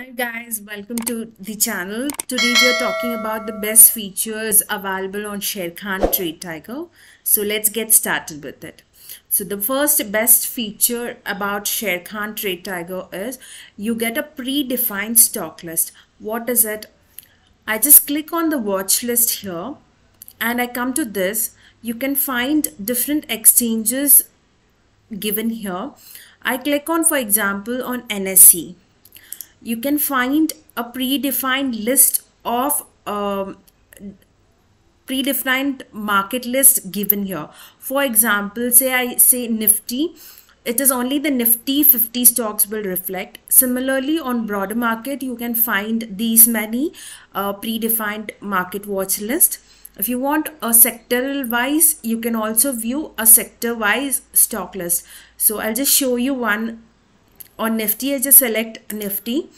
Hi guys, welcome to the channel. Today we are talking about the best features available on Sharekhan Trade Tiger. So let's get started with it. So the first best feature about Sharekhan Trade Tiger is you get a predefined stock list. What is it? I just click on the watch list here and I come to this. You can find different exchanges given here. I click on for example on NSE you can find a predefined list of um, predefined market list given here. For example, say I say Nifty, it is only the Nifty 50 stocks will reflect. Similarly, on broader market, you can find these many uh, predefined market watch list. If you want a sectoral wise, you can also view a sector wise stock list. So I'll just show you one on Nifty, I just select Nifty.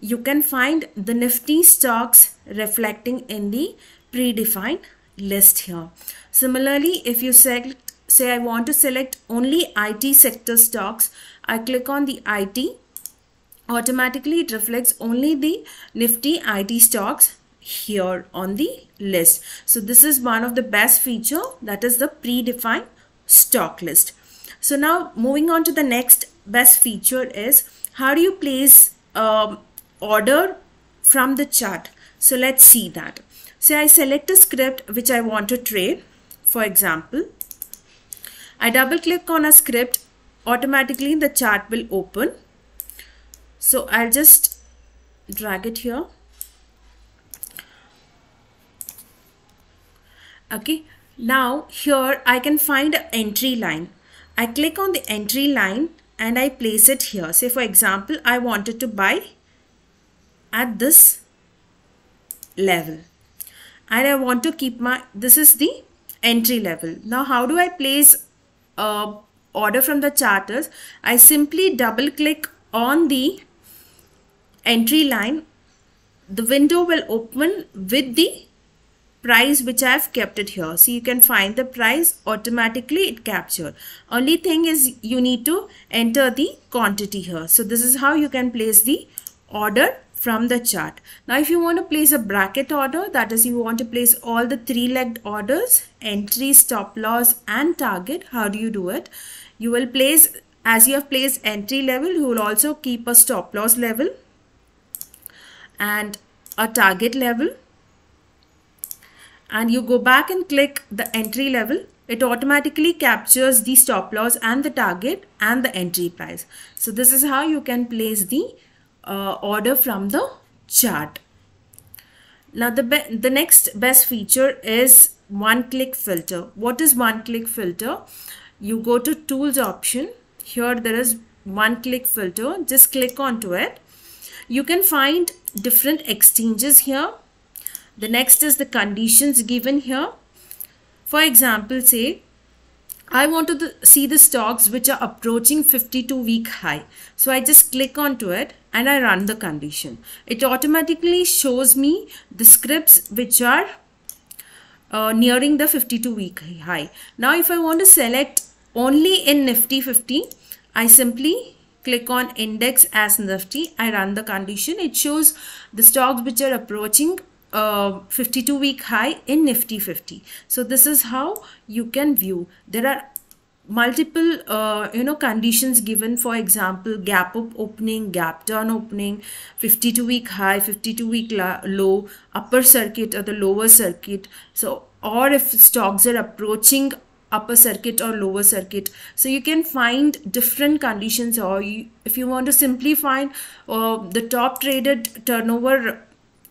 You can find the Nifty stocks reflecting in the predefined list here. Similarly, if you select, say I want to select only IT sector stocks, I click on the IT. Automatically, it reflects only the Nifty IT stocks here on the list. So this is one of the best feature that is the predefined stock list. So now moving on to the next best feature is how do you place um, order from the chart. So let's see that. So I select a script which I want to trade. For example, I double click on a script automatically the chart will open. So I'll just drag it here. Okay. Now here I can find an entry line. I click on the entry line and I place it here. Say for example, I wanted to buy at this level and I want to keep my, this is the entry level. Now how do I place a order from the charters? I simply double click on the entry line. The window will open with the price which I have kept it here. So you can find the price automatically it captured. Only thing is you need to enter the quantity here. So this is how you can place the order from the chart. Now if you want to place a bracket order that is you want to place all the three-legged orders entry stop loss and target how do you do it? You will place as you have placed entry level you will also keep a stop loss level and a target level and you go back and click the entry level it automatically captures the stop loss and the target and the entry price. So this is how you can place the uh, order from the chart. Now the the next best feature is one click filter. What is one click filter? You go to tools option. Here there is one click filter. Just click onto it. You can find different exchanges here the next is the conditions given here. For example, say I want to see the stocks which are approaching 52 week high. So I just click onto it and I run the condition. It automatically shows me the scripts which are uh, nearing the 52 week high. Now if I want to select only in Nifty 50, I simply click on index as Nifty. I run the condition. It shows the stocks which are approaching uh, 52 week high in nifty 50 so this is how you can view. There are multiple uh, you know conditions given. For example gap up opening gap down opening 52 week high 52 week low upper circuit or the lower circuit. So or if stocks are approaching upper circuit or lower circuit. So you can find different conditions or you, if you want to simply find uh, the top traded turnover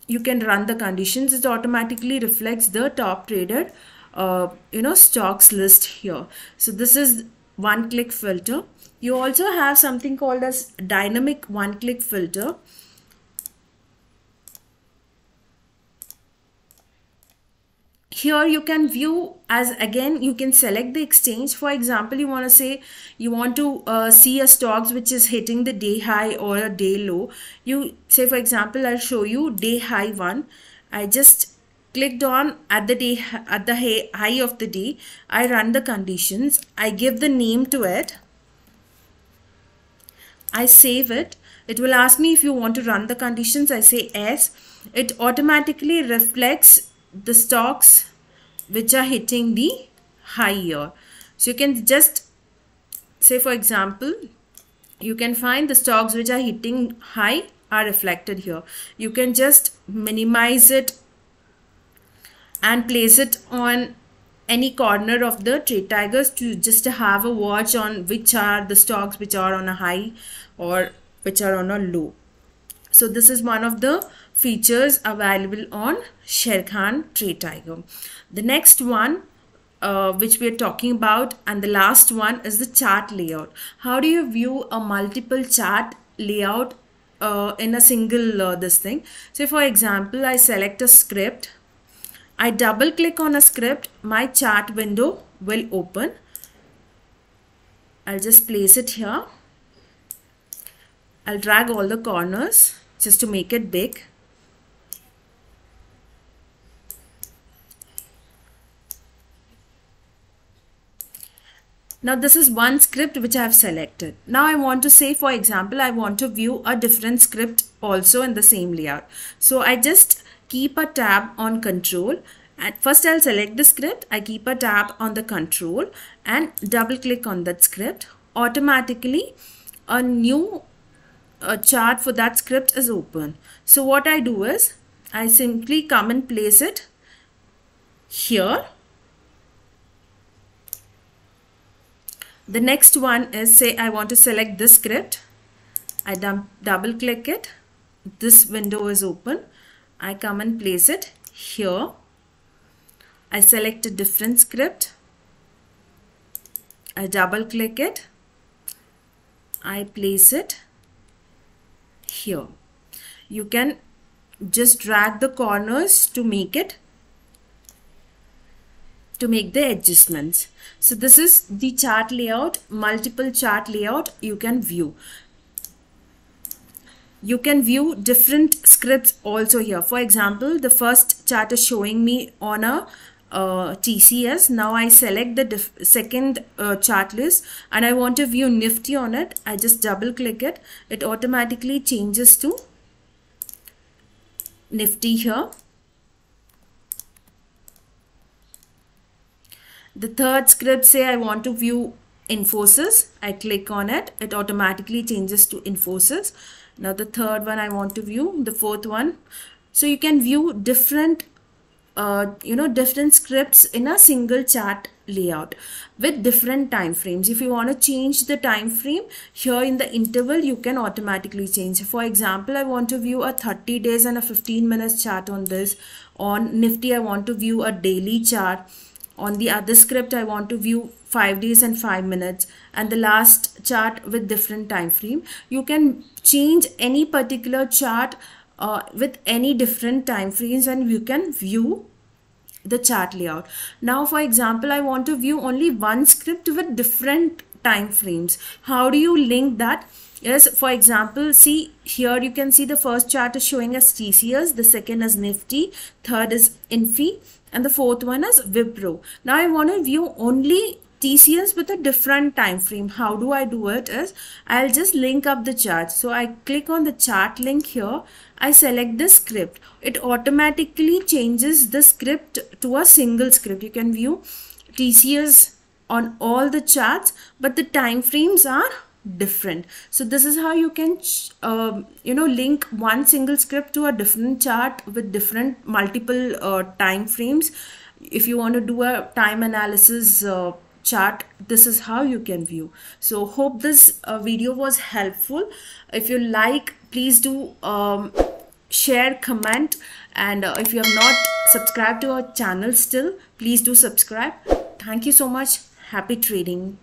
you can run the conditions. It automatically reflects the top traded uh, you know stocks list here. So this is one click filter. You also have something called as dynamic one click filter here you can view as again you can select the exchange. For example you want to say you want to uh, see a stocks which is hitting the day high or a day low. You say for example i'll show you day high one. I just clicked on at the day at the high of the day. I run the conditions. I give the name to it. I save it. It will ask me if you want to run the conditions. I say yes. It automatically reflects the stocks which are hitting the high here. So you can just say for example you can find the stocks which are hitting high are reflected here. You can just minimize it and place it on any corner of the trade tigers to just have a watch on which are the stocks which are on a high or which are on a low. So this is one of the features available on Sharekhan Trade Tiger. The next one uh, which we are talking about and the last one is the chart layout. How do you view a multiple chart layout uh, in a single uh, this thing? So for example, I select a script. I double click on a script. My chart window will open. I'll just place it here. I'll drag all the corners just to make it big. Now this is one script which I have selected. Now I want to say for example I want to view a different script also in the same layout. So I just keep a tab on control At first I'll select the script. I keep a tab on the control and double click on that script. Automatically a new chart for that script is open. So what I do is I simply come and place it here The next one is say I want to select this script. I double click it. This window is open. I come and place it here. I select a different script. I double click it. I place it here. You can just drag the corners to make it to make the adjustments. So this is the chart layout, multiple chart layout you can view. You can view different scripts also here. For example, the first chart is showing me on a uh, TCS. Now I select the second uh, chart list and I want to view Nifty on it. I just double click it. It automatically changes to Nifty here The third script say I want to view Infosys. I click on it. It automatically changes to Infosys. Now the third one I want to view. The fourth one. So you can view different uh, you know different scripts in a single chart layout with different time frames if you want to change the time frame here in the interval you can automatically change for example i want to view a 30 days and a 15 minutes chart on this on nifty i want to view a daily chart on the other script I want to view 5 days and 5 minutes and the last chart with different time frame. You can change any particular chart uh, with any different time frames and you can view the chart layout. Now for example I want to view only one script with different time frames. How do you link that yes for example see here you can see the first chart is showing as TCS the second is Nifty third is Infi and the fourth one is Wipro. Now I want to view only TCS with a different time frame. How do I do it is I'll just link up the chart. So I click on the chart link here. I select the script. It automatically changes the script to a single script. You can view TCS on all the charts but the time frames are different. So this is how you can uh, you know link one single script to a different chart with different multiple uh, time frames. If you want to do a time analysis uh, chart this is how you can view. So hope this uh, video was helpful. If you like please do um, share comment. And uh, if you have not subscribed to our channel still please do subscribe. Thank you so much. Happy trading